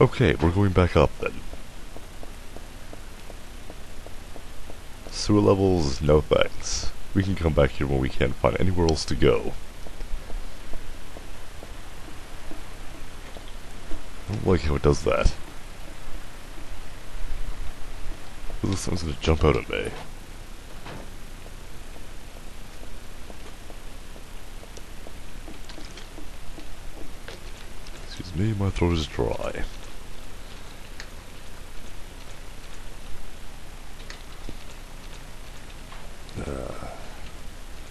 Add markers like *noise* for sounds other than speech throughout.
Okay, we're going back up then. Sewer levels, no thanks. We can come back here when we can't find anywhere else to go. I don't like how it does that. This thing's gonna jump out at me. Excuse me, my throat is dry.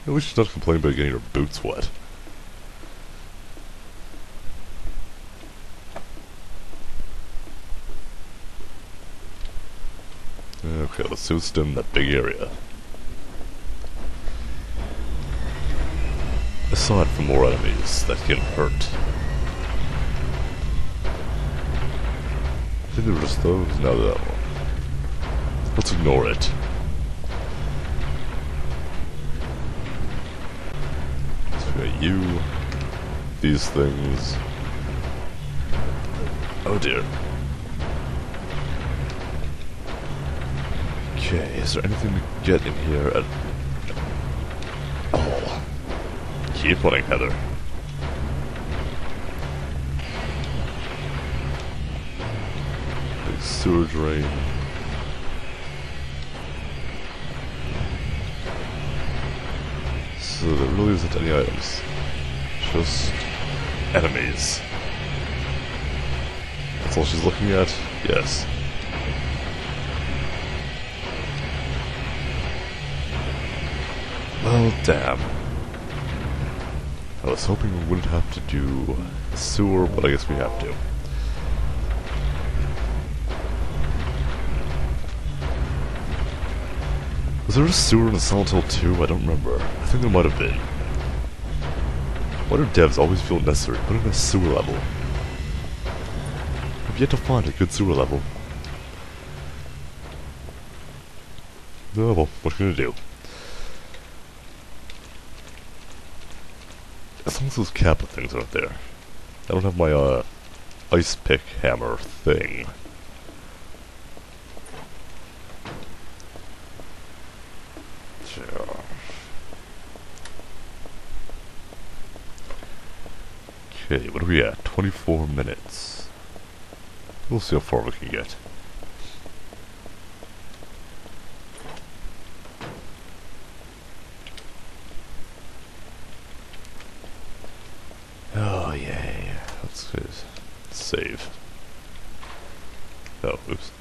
At least she's not complaining about getting her boots wet. Okay, let's see what's in that big area. Aside from more enemies that can hurt. I think they were just those. No, that one. Let's ignore it. You, these things. Oh dear. Okay, is there anything to get in here at all? Keep running, Heather. Big sewer drain. So there really isn't any items. Just enemies. That's all she's looking at? Yes. Well, damn. I was hoping we wouldn't have to do sewer, but I guess we have to. Was there a sewer in Silent Hill 2? I don't remember. I think there might have been. Why do devs always feel necessary to put in a sewer level? I've yet to find a good sewer level. Oh well, what can I do? As long as those Kappa things aren't there. I don't have my, uh, ice pick hammer thing. Okay, what are we at? 24 minutes. We'll see how far we can get. Oh, yay. Let's save. Oh, oops.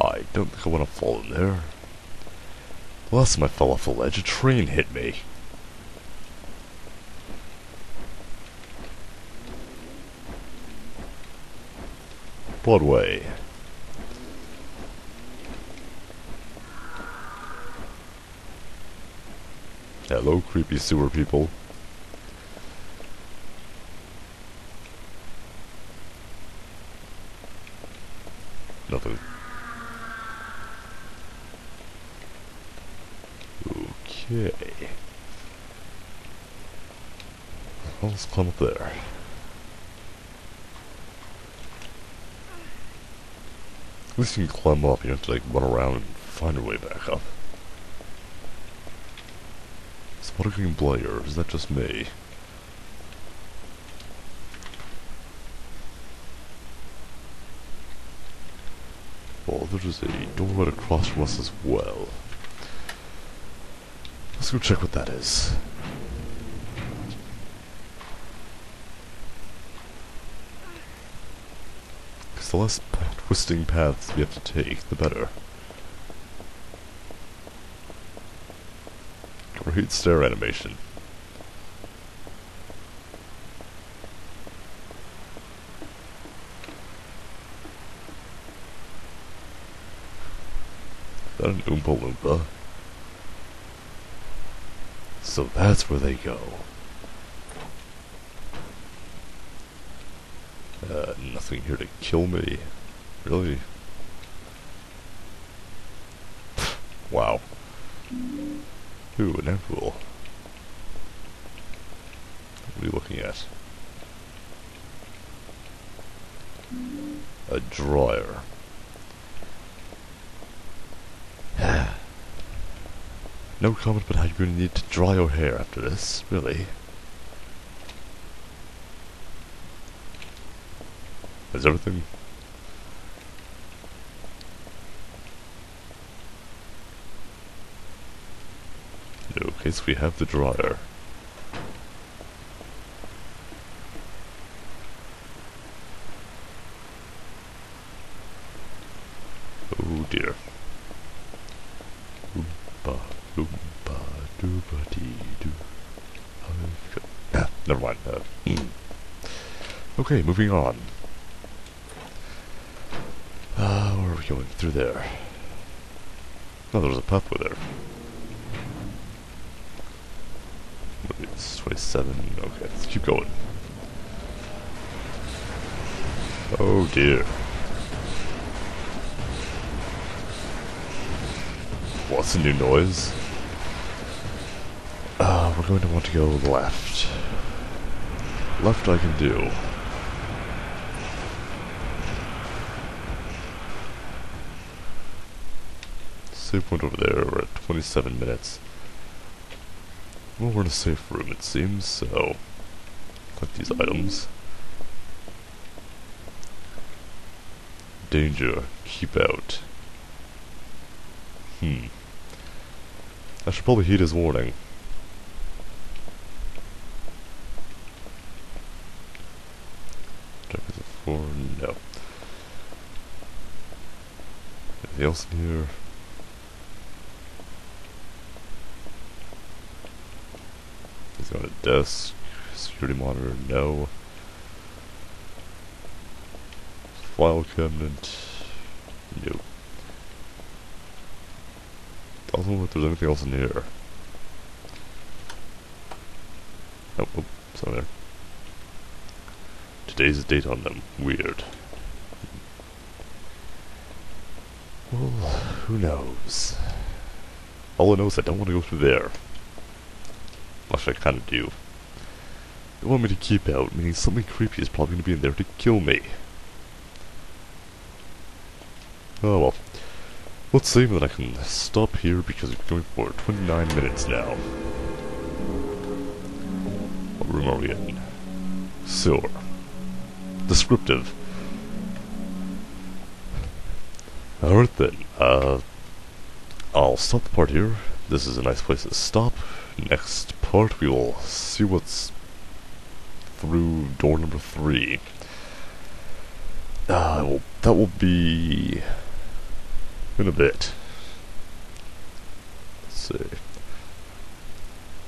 I don't think I want to fall in there. The last time I fell off a ledge, a train hit me. Broadway. Hello, creepy sewer people. Nothing. Okay. Let's climb up there. At least you can climb up, you don't have to like run around and find your way back up. Sputtering Blade, or is that just me? Well, there is a door right across from us as well. Let's go check what that is. Because the p- twisting paths we have to take, the better. Great stair animation. Is that an Oompa Loompa? So that's where they go. Uh, nothing here to kill me. Really? wow. Ooh, an apple. What are you looking at? A dryer. *sighs* no comment about how you're gonna need to dry your hair after this, really. Is everything? We have the dryer. Oh dear. Oompa, oompa, dooba dee doo. Ah, never mind. Uh, mm. Okay, moving on. Uh, where are we going? Through there. Oh, there's a pathway there. 27. Okay, let's keep going. Oh dear. What's the new noise? Uh, we're going to want to go left. Left I can do. Save point over there, we're at 27 minutes. Well, we're in a safe room it seems, so... Collect these items. Danger, keep out. Hmm. I should probably heed his warning. Check is it? No. Anything else in here? Desk. Security monitor? No. File cabinet? Nope. I don't know if there's anything else in here. Oh, oh, sorry there. Today's date on them. Weird. Well, who knows? All I know is I don't want to go through there. Actually, I kind of do. They want me to keep out, meaning something creepy is probably going to be in there to kill me. Oh well. Let's see that I can stop here because we're going for 29 minutes now. What room are we in? Sewer. Descriptive. Alright then, uh, I'll stop the part here. This is a nice place to stop. Next part we will see what's through door number three. Uh, well, that will be in a bit. Let's see.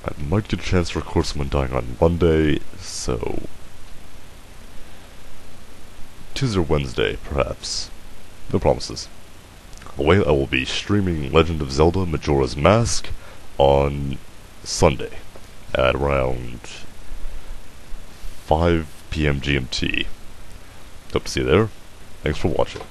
I might get a chance to record someone dying on Monday, so... Tuesday or Wednesday, perhaps. No promises. Away I will be streaming Legend of Zelda Majora's Mask on Sunday at around 5 p.m. GMT. Hope to see you there. Thanks for watching.